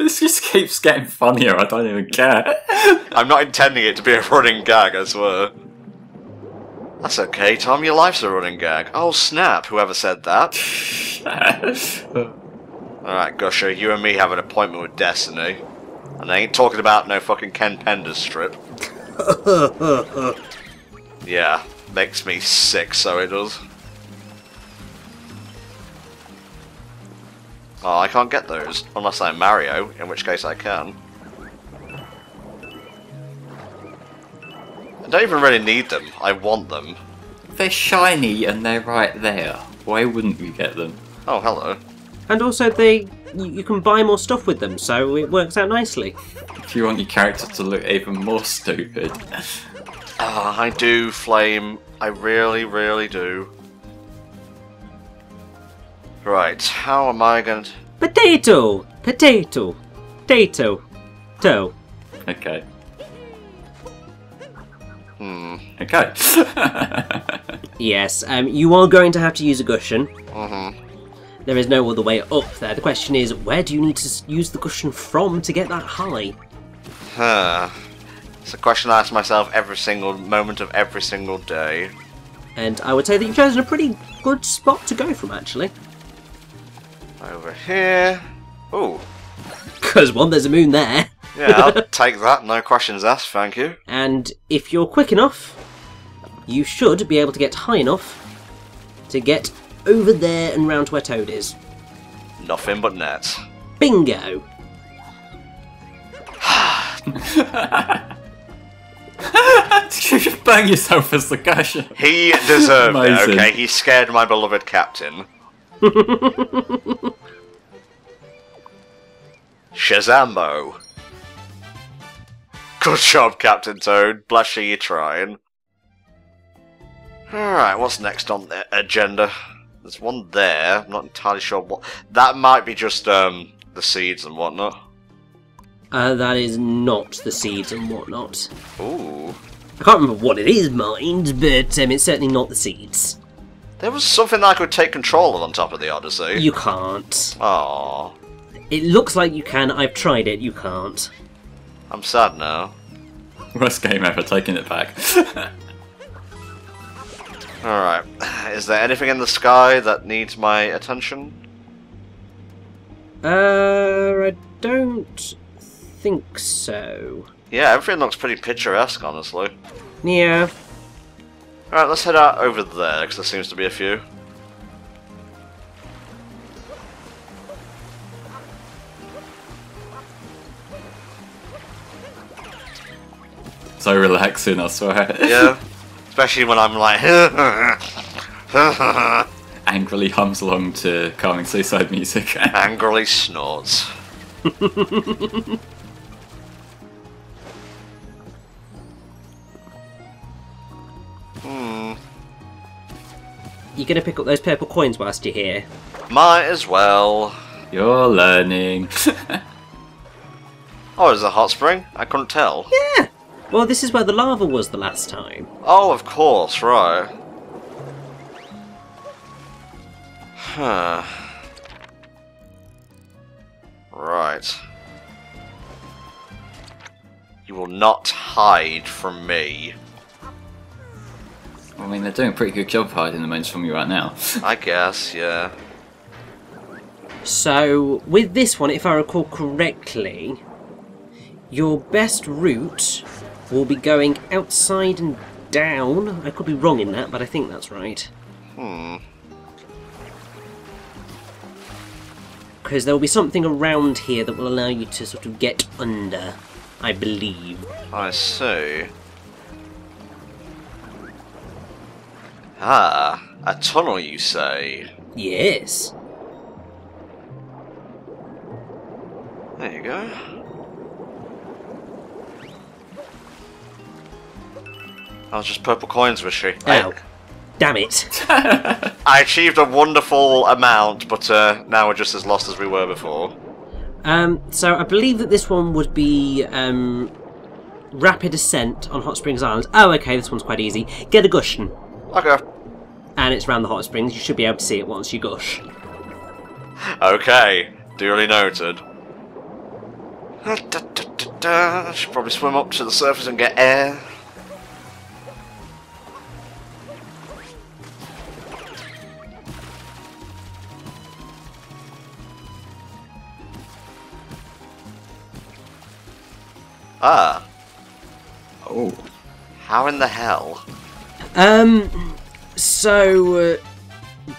this just keeps getting funnier. I don't even care. I'm not intending it to be a running gag, I swear. That's okay, Tom. Your life's a running gag. Oh, snap. Whoever said that. Alright, Gusher, you and me have an appointment with Destiny. And I ain't talking about no fucking Ken Penders strip. yeah, makes me sick, so it does. Oh, I can't get those, unless I'm Mario, in which case I can. I don't even really need them, I want them. they're shiny and they're right there. Why wouldn't you get them? Oh, hello. And also, they you, you can buy more stuff with them, so it works out nicely. If you want your character to look even more stupid. Ah, I do, Flame. I really, really do. Right, how am I going to... Potato, potato, potato, toe. Okay. Hmm. Okay. Yes, um, you are going to have to use a cushion. Mm-hmm. There is no other way up there. The question is, where do you need to use the cushion from to get that high? Huh. It's a question I ask myself every single moment of every single day. And I would say that you've chosen a pretty good spot to go from, actually. Over here. Ooh. Because, one, there's a moon there. Yeah, I'll take that. No questions asked, thank you. And if you're quick enough, you should be able to get high enough to get over there and round to where Toad is. Nothing but nets. Bingo! You just bang yourself as the gusher? He deserved it, okay? He scared my beloved captain. Shazambo. Good job, Captain Toad. Bless you, you're trying. Alright, what's next on the agenda? There's one there. I'm not entirely sure what. That might be just um the seeds and whatnot. Uh, that is not the seeds and whatnot. Ooh. I can't remember what it is, mind, but um, it's certainly not the seeds. There was something that I could take control of on top of the Odyssey. You can't. Aww. It looks like you can. I've tried it. You can't. I'm sad now. Worst game ever, taking it back. Alright. Is there anything in the sky that needs my attention? Uh, I don't think so. Yeah, everything looks pretty picturesque, honestly. Yeah. Alright, let's head out over there, because there seems to be a few. so relaxing, I swear. Yeah. Especially when I'm like. Angrily hums along to calming seaside music. angrily snorts. You're gonna pick up those purple coins whilst you're here. Might as well. You're learning. Oh, there's a hot spring? I couldn't tell. Yeah. Well, this is where the lava was the last time. Oh, of course, right. Huh. Right. You will not hide from me. I mean, they're doing a pretty good job hiding the moons from you right now. I guess, yeah. So, with this one, if I recall correctly, your best route will be going outside and down. I could be wrong in that, but I think that's right. Hmm. Because there will be something around here that will allow you to sort of get under, I believe. I see. Ah, a tunnel, you say? Yes. There you go. I was just purple coins, was she? Ow. Damn it. I achieved a wonderful amount, but uh, now we're just as lost as we were before. Um, so I believe that this one would be um, rapid ascent on Hot Springs Island. Oh, okay, this one's quite easy. Get a Gushen, Okay. and it's around the hot springs. You should be able to see it once you gush. Okay. Duly noted. Da, da, da, should probably swim up to the surface and get air. Ah, Oh. how in the hell? Um, so uh,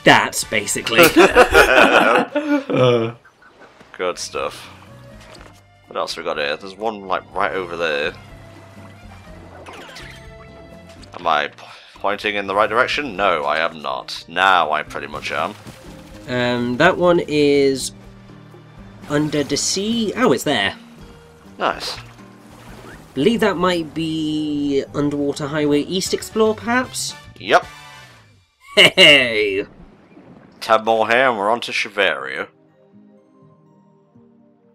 that basically. Good stuff. What else we got here? There's one like right over there. Am I p- pointing in the right direction? No, I am not. Now I pretty much am. um, that one is under the sea. Oh, it's there. Nice. Believe that might be Underwater Highway East Explore, perhaps. Yep. Hey. Ten more here and we're on to Shiveria.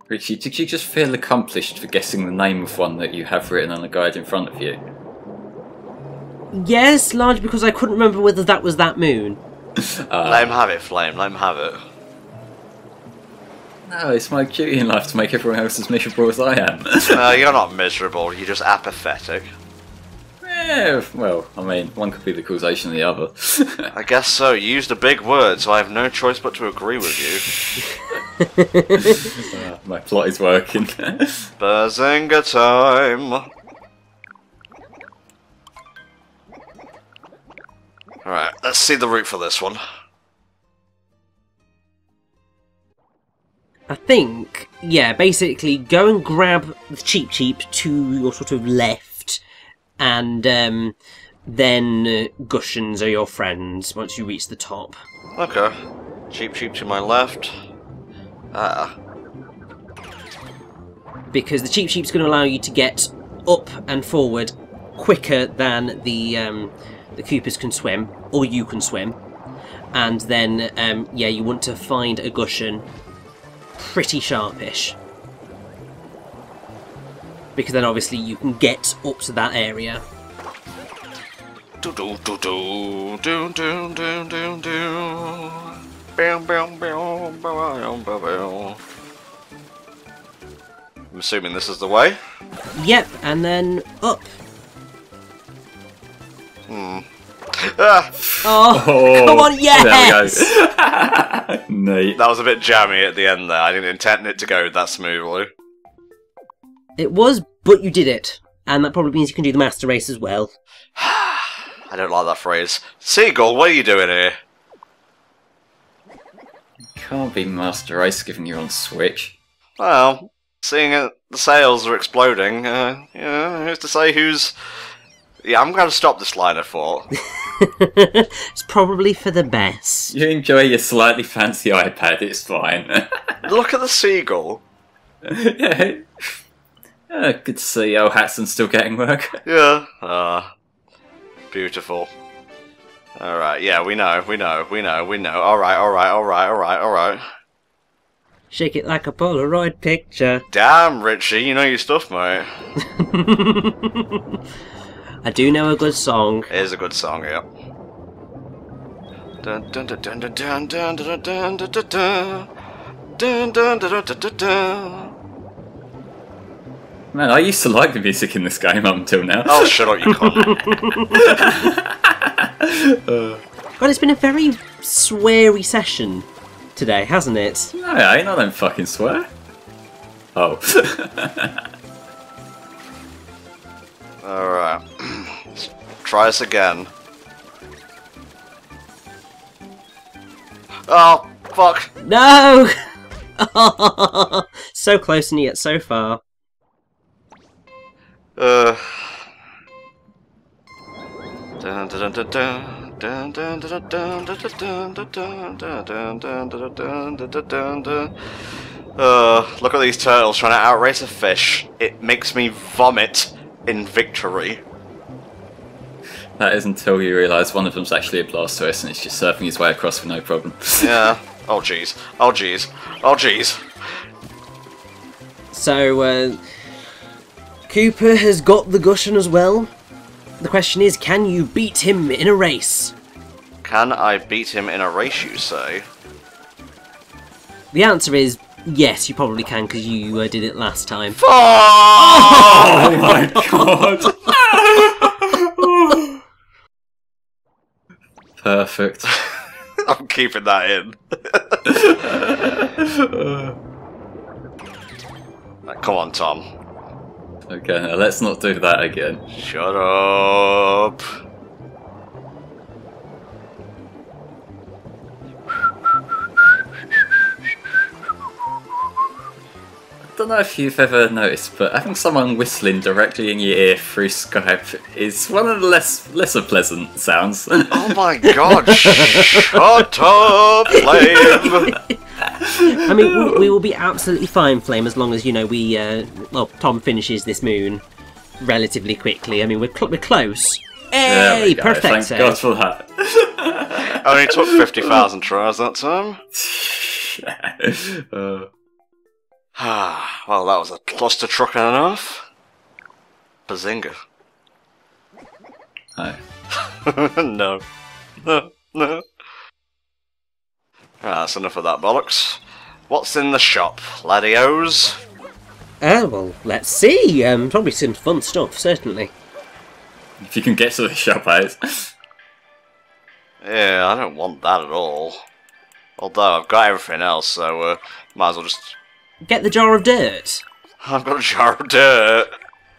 Richie, did you just feel accomplished for guessing the name of one that you have written on a guide in front of you? Yes, largely because I couldn't remember whether that was that moon. Uh, Let him have it, Flame. Let him have it. No, it's my duty in life to make everyone else as miserable as I am. No, you're not miserable. You're just apathetic. yeah, well, I mean, one could be the causation of the other. I guess so. You used a big word, so I have no choice but to agree with you. Uh, my plot is working. Bazinga time! Alright, let's see the route for this one. I think, yeah, basically go and grab the Cheep Cheep to your sort of left, and um, then uh, Gushens are your friends once you reach the top. Okay. Cheep Cheep to my left. Ah. Because the Cheep Cheep's going to allow you to get up and forward quicker than the um, the Koopas can swim, or you can swim. And then, um, yeah, you want to find a Gushen pretty sharpish. Because then obviously you can get up to that area. Do do do do do do do do do. Bam bam bam bam bam bam. I'm assuming this is the way. Yep, and then up. Hmm. Ah, Oh, Oh, come on, yes! There we go. Neat. that was a bit jammy at the end there. I didn't intend it to go that smoothly. It was, but you did it. And that probably means you can do the master race as well. I don't like that phrase. Seagull, what are you doing here? Can't be Master Race given you're on Switch. Well, seeing it, the sales are exploding, uh, yeah, who's to say who's. Yeah, I'm going to stop this line of thought. It's probably for the best. You enjoy your slightly fancy iPad, it's fine. Look at the seagull. yeah. Uh, good to see old Hatson's still getting work. Yeah. Ah. beautiful. Alright, yeah, we know, we know, we know, we know. Alright, alright, alright, alright, alright. Shake it like a Polaroid picture. Damn, Richie, you know your stuff, mate. I do know a good song. It is a good song, yeah. Dun dun dun dun dun dun dun dun dun dun dun dun dun dun dun dun dun dun Man, I used to like the music in this game up until now. Oh, shut up, you cunt. God, it's been a very sweary session today, hasn't it? No, I ain't. I don't fucking swear. Oh. Alright. Let's try this again. Oh, fuck. No! so close and yet so far. Uh. Dun, dun, dun, dun. Dun, dun, dun, uh, look at these turtles trying to outrace a fish. It makes me vomit in victory that is until you realise one of them's actually a Blastoise and it's just surfing his way across for no problem. Yeah. Oh jeez. Oh jeez. Oh jeez. So, uh, Koopa has got the Gushen as well. The question is, can you beat him in a race? Can I beat him in a race, you say? The answer is Yes, you probably can because you uh, did it last time. Oh my god! Perfect. I'm keeping that in. Right, come on, Tom. Okay, let's not do that again. Shut up. Don't know if you've ever noticed, but having someone whistling directly in your ear through Skype is one of the less lesser pleasant sounds. Oh my god, shut up, Flame! I mean, we, we will be absolutely fine, Flame, as long as you know we. Uh, well, Tom finishes this moon relatively quickly. I mean, we're cl- we're close. There Hey, we perfect. Thank God for that. Only took 50,000 tries that time. Uh, Ah, well, that was a cluster truck and a half. Bazinga. no. no. No, no. Right, that's enough of that bollocks. What's in the shop, laddios? Ah, well, let's see. Um, probably some fun stuff, certainly. If you can get to the shop out. Yeah, I don't want that at all. Although I've got everything else, so uh, might as well just. Get the jar of dirt. I've got a jar of dirt.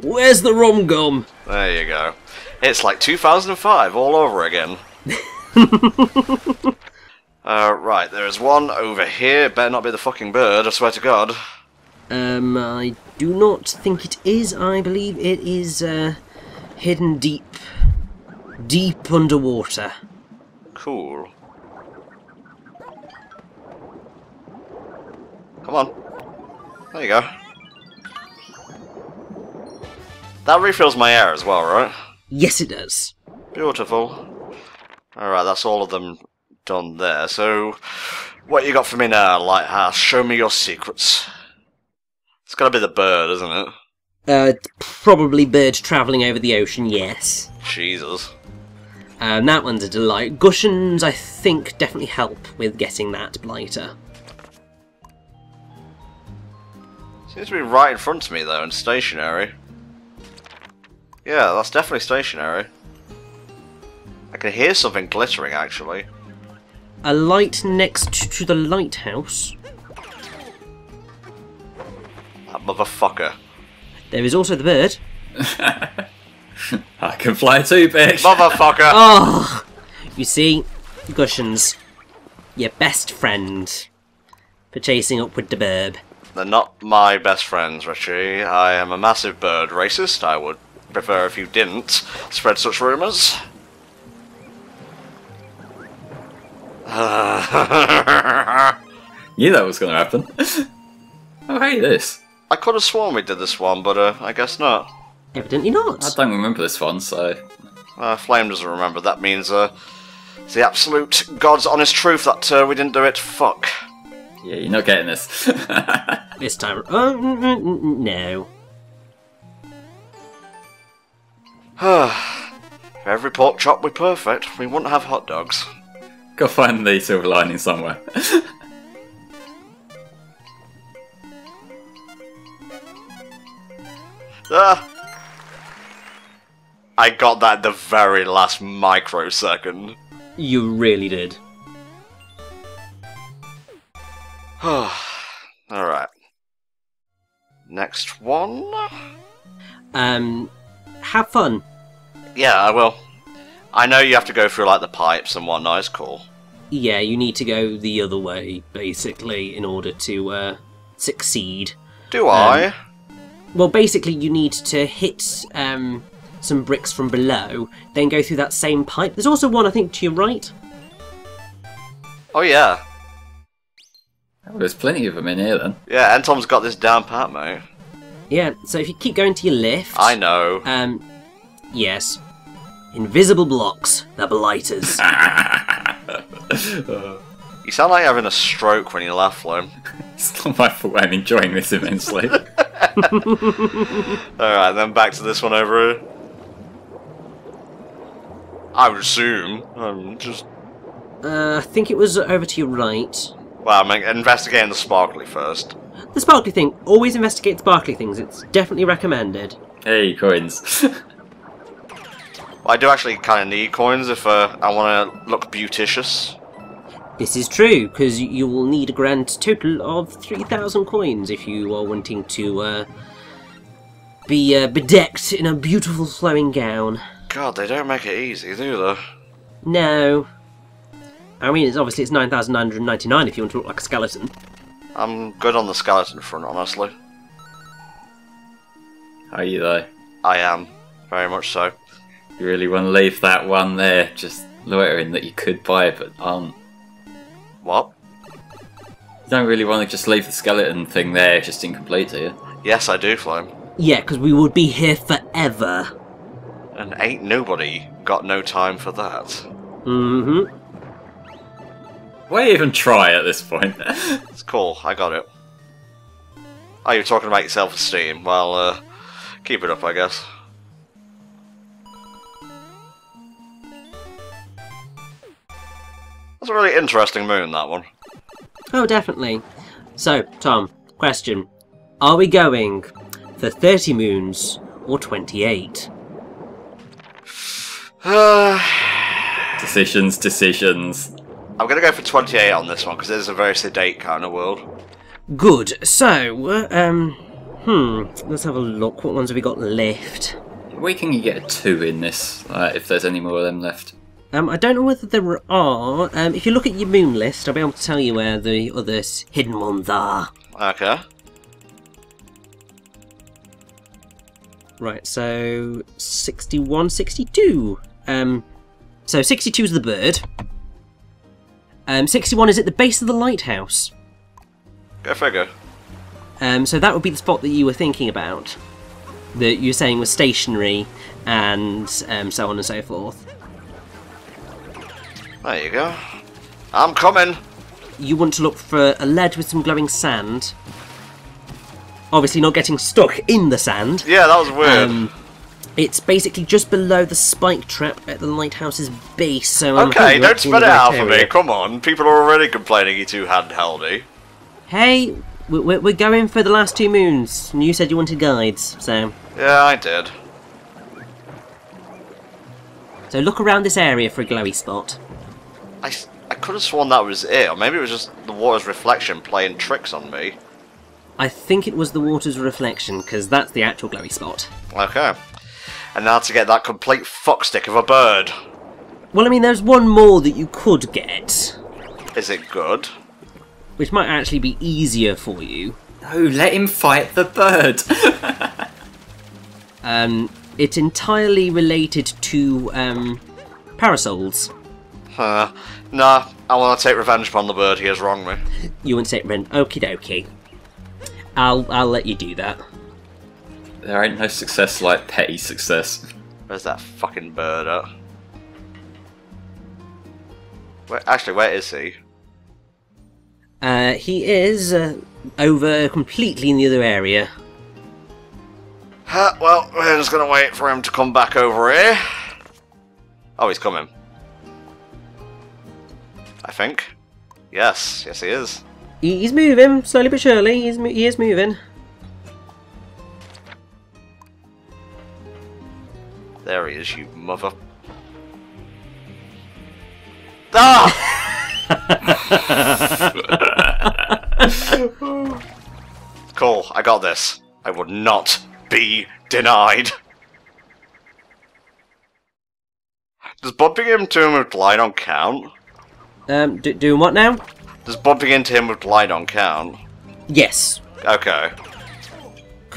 Where's the rum gum? There you go. It's like 2005 all over again. uh, right, there is one over here. Better not be the fucking bird, I swear to God. Um, I do not think it is. I believe it is uh, hidden deep, deep underwater. Cool. Come on. There you go. That refills my air as well, right? Yes, it does. Beautiful. Alright, that's all of them done there. So, what you got for me now, Lighthouse? Show me your secrets. It's gotta be the bird, isn't it? Uh, probably bird travelling over the ocean. Yes. Jesus. Um, that one's a delight. Gushens, I think, definitely help with getting that blighter. Seems to be right in front of me, though, and stationary. Yeah, that's definitely stationary. I can hear something glittering, actually. A light next to the lighthouse. That motherfucker. There is also the bird. I can fly too, bitch. Motherfucker! Oh, you see, Gushens, your best friend, for chasing up with the burb. They're not my best friends, Richie. I am a massive bird racist. I would prefer if you didn't spread such rumours. Knew that was going to happen. oh, hey, this. I could have sworn we did this one, but uh, I guess not. Evidently not. I don't remember this one, so Uh, Flame doesn't remember. That means uh, it's the absolute God's honest truth that uh, we didn't do it. Fuck. Yeah, you're not getting this. This time, oh, mm, mm, mm, no. if every pork chop were perfect, we wouldn't have hot dogs. Go find the silver lining somewhere. Ah! I got that the very last microsecond. You really did. Alright. Next one? Um, have fun. Yeah, I will. I know you have to go through like the pipes and whatnot, it's cool. Yeah, you need to go the other way, basically, in order to uh, succeed. Do I? Well, basically, you need to hit um, some bricks from below, then go through that same pipe. There's also one, I think, to your right. Oh yeah. Oh, there's plenty of them in here then. Yeah, and Tom's got this down pat, mate. Yeah, so if you keep going to your left. I know. Um, yes. Invisible blocks, the blighters. You sound like you're having a stroke when you laugh, Flame. It's not my fault I'm enjoying this immensely. Alright, then back to this one over here. I would assume. I'm just. uh, I think it was over to your right. Well, I'm investigating the sparkly first. The sparkly thing, always investigate sparkly things. It's definitely recommended. Hey, coins. Well, I do actually kind of need coins if uh, I want to look beauticious. This is true, because you will need a grand total of 3,000 coins if you are wanting to uh, be uh, bedecked in a beautiful flowing gown. God, they don't make it easy, do they? No. I mean, it's obviously it's 9,999 if you want to look like a skeleton. I'm good on the skeleton front, honestly. Are you though? I am. Very much so. You really want to leave that one there, just loitering that you could buy but aren't. What? You don't really want to just leave the skeleton thing there, just incomplete, do you? Yes, I do, Flame. Yeah, because we would be here forever. And ain't nobody got no time for that. Mm-hmm. Why even try at this point? It's cool, I got it. Oh, you're talking about your self-esteem. Well, uh, keep it up, I guess. That's a really interesting moon, that one. Oh, definitely. So, Tom, question. Are we going for 30 moons or 28? decisions, decisions. I'm gonna go for 28 on this one, because it is a very sedate kind of world. Good. So, uh, um, hmm, let's have a look. What ones have we got left? Where can you get a two in this, uh, if there's any more of them left? Um, I don't know whether there are. Um, if you look at your moon list, I'll be able to tell you where the other hidden ones are. Okay. Right, so 61, 62. Um, so 62 is the bird. Um, 61 is at the base of the lighthouse. Go figure. Um, so that would be the spot that you were thinking about. That you were saying was stationary and um, so on and so forth. There you go. I'm coming! You want to look for a lead with some glowing sand. Obviously, not getting stuck in the sand. Yeah, that was weird. Um, it's basically just below the spike trap at the lighthouse's base. So I'm okay, don't spread it out for me. Come on, people are already complaining you're too handheldy. Hey, we- we're, we're going for the last two moons, and you said you wanted guides. So, Yeah, I did. so look around this area for a glowy spot. I, I could have sworn that was it, or maybe it was just the water's reflection playing tricks on me. I think it was the water's reflection, because that's the actual glowy spot. Okay. And now to get that complete fuckstick of a bird. Well, I mean, there's one more that you could get, Is it good? which might actually be easier for you. No, let him fight the bird! Um, it's entirely related to um, parasols. Uh, nah, I want to take revenge upon the bird he has wronged me. You want to take revenge? Okie dokie. I'll I'll let you do that. There ain't no success like petty success. Where's that fucking bird at? Where, actually, where is he? Uh, he is uh, over completely in the other area. Huh, well, we're just gonna wait for him to come back over here. Oh, he's coming. I think. Yes, yes he is. He- He's moving slowly but surely. He's he is moving. There he is, you mother. Ah! cool, I got this. I would not be denied. Does bumping into him with Lydon count? Um, d- doing what now? Does bumping into him with Lydon count? Yes, Okay.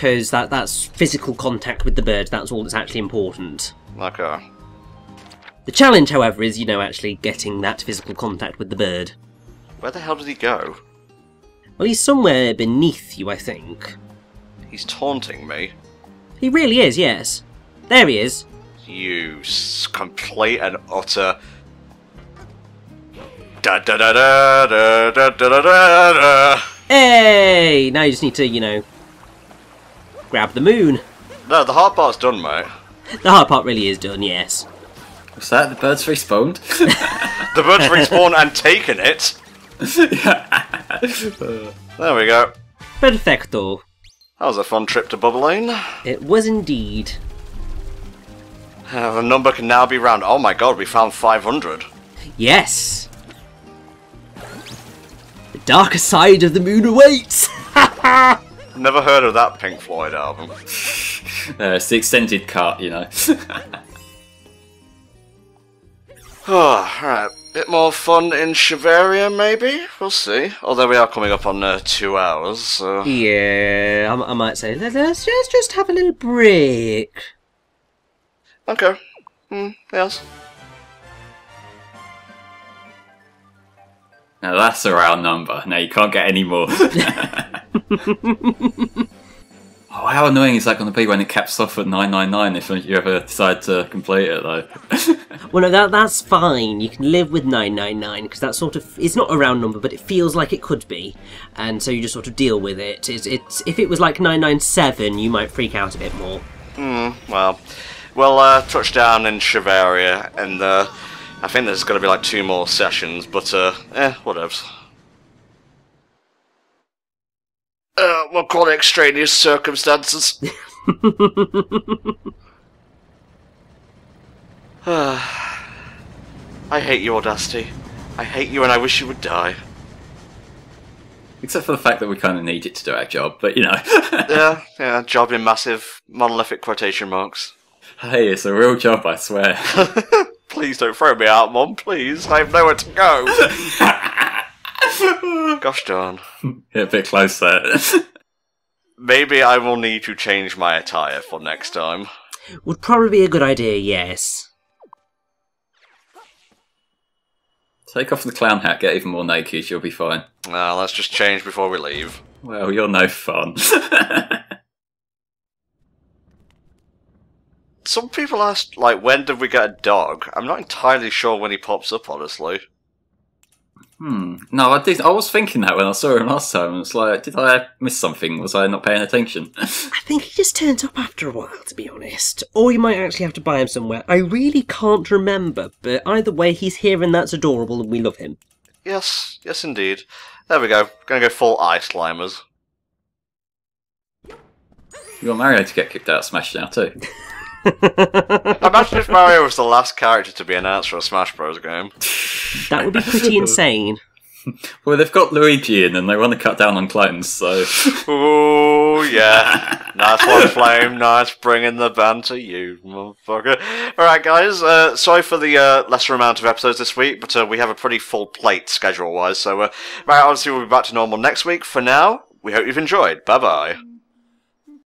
Because that that's physical contact with the bird. That's all that's actually important. Okay. The challenge, however, is you know actually getting that physical contact with the bird. Where the hell did he go? Well, he's somewhere beneath you, I think. He's taunting me. He really is. Yes, there he is. You complete and utter. Da da da da da da da da da da. Hey! Now you just need to, you know, grab the moon. No, the hard part's done, mate. The hard part really is done. Yes. What's that the birds respawned? The bird's respawned and taken it. There we go. Perfecto. That was a fun trip to Bubblaine. It was indeed. Uh, the number can now be round. Oh my god, we found 500. Yes. The darker side of the moon awaits. Never heard of that Pink Floyd album. Uh, it's the extended cut, you know. Oh, alright. Bit more fun in Shiveria, maybe? We'll see. Although we are coming up on uh, two hours, so... yeah, I, I might say let- let's just just have a little break. Okay. Hmm, yes. Now that's a round number. Now you can't get any more. Oh, how annoying is that going to be when it caps off at 999 if you ever decide to complete it, though? Well, no, that that's fine. You can live with nine nine nine because that sort of it's not a round number, but it feels like it could be, and so you just sort of deal with it. It's, it's if it was like nine nine seven, you might freak out a bit more. Well, we'll uh, touch down in Shiveria, and uh, I think there's going to be like two more sessions, but uh, eh, whatevs. Uh, we'll call it extraneous circumstances. I hate you, Audacity. I hate you and I wish you would die. Except for the fact that we kind of need it to do our job, but you know. yeah, yeah, job in massive monolithic quotation marks. hey, it's a real job, I swear. Please don't throw me out, Mom, please. I have nowhere to go. Gosh darn. Get a bit closer. Maybe I will need to change my attire for next time. Would probably be a good idea. Yes. Take off the clown hat, get even more naked, you'll be fine. Now, let's just change before we leave. Well, you're no fun. Some people ask, like, when did we get a dog? I'm not entirely sure when he pops up, honestly. hmm. No, I did. I was thinking that when I saw him last time. It's like, did I miss something? Was I not paying attention? I think he just turns up after a while, to be honest. Or you might actually have to buy him somewhere. I really can't remember, but either way, he's here and that's adorable, and we love him. Yes, yes indeed. There we go. Gonna go full ice climbers. you want Mario to get kicked out of Smash now too. Imagine if Mario was the last character to be announced for a Smash Bros. game. That would be pretty insane. Well, they've got Luigi in, and they want to cut down on clones, so Ooh, yeah. nice one, Flame. Nice bringing the band to you, motherfucker. Alright, guys. Uh, sorry for the uh, lesser amount of episodes this week, but uh, we have a pretty full plate schedule wise. So, uh, right, obviously, we'll be back to normal next week. For now, we hope you've enjoyed. Bye bye.